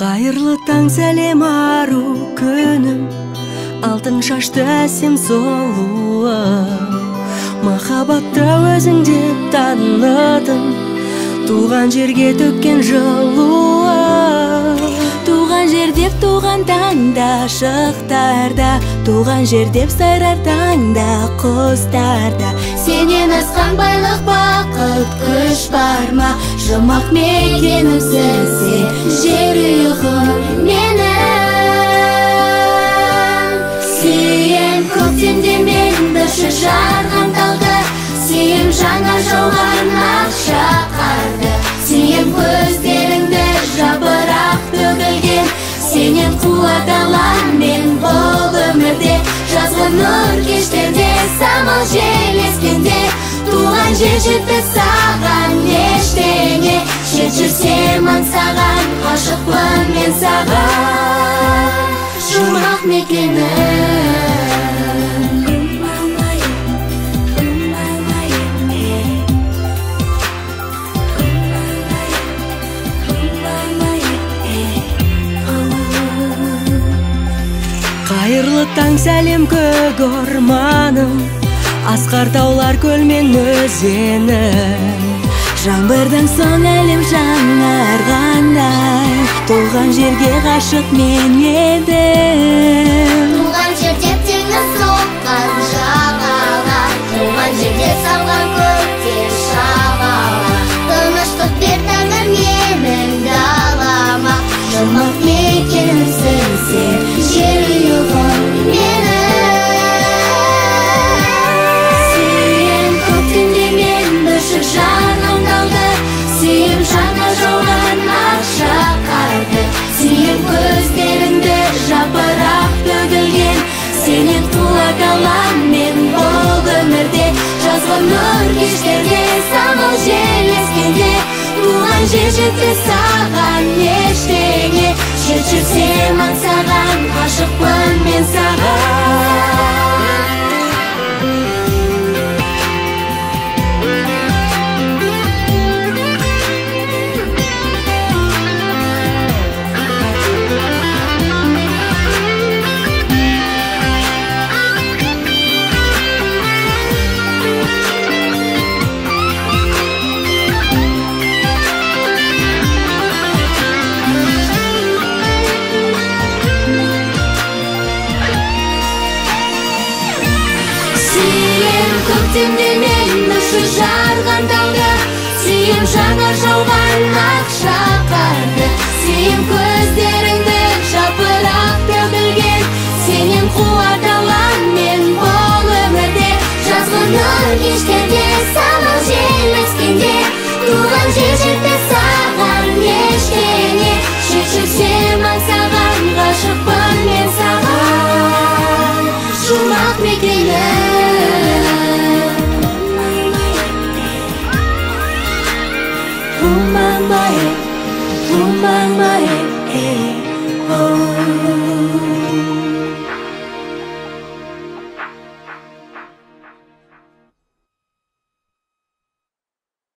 қайырлы таң сәлем ару күнім. Алтын шашты әсем сұлуым махаббатты өзің деп таныдым туған жерге төккен жылуы. Туған жер деп туған таңда шықтарда. Туған жер деп сайрар таңда құстарда. Сенен асқан байлық бақыт бар ма жұмақ мекенімсің сен жер ұйқым менің сүйем көктемде менді жарған талды. Сүйем жаңа жауған ақша қарды. Сүйем көздеріңді жапырақ төгілген. Сенен қуат алам мен бұл өмірде. Жазғы нұр кештерде самал жел жетті саған ештеңе жер жүрсем аңсаған ғашықпын мен саған жұмақ мекенім қайырлы таң сәлем көк орманым асқар таулар көл мен өзенім жаңбырдан соң әлем жаңарғандай туған жерге ғашық мен едім жазғы нұр кештерде самал жел ескенде туған жер жетті саған ештеңе жүрсем аңсаған мен ұшы жарған тауды сүйем жаңа жауған ақша қарды сүйем Oh.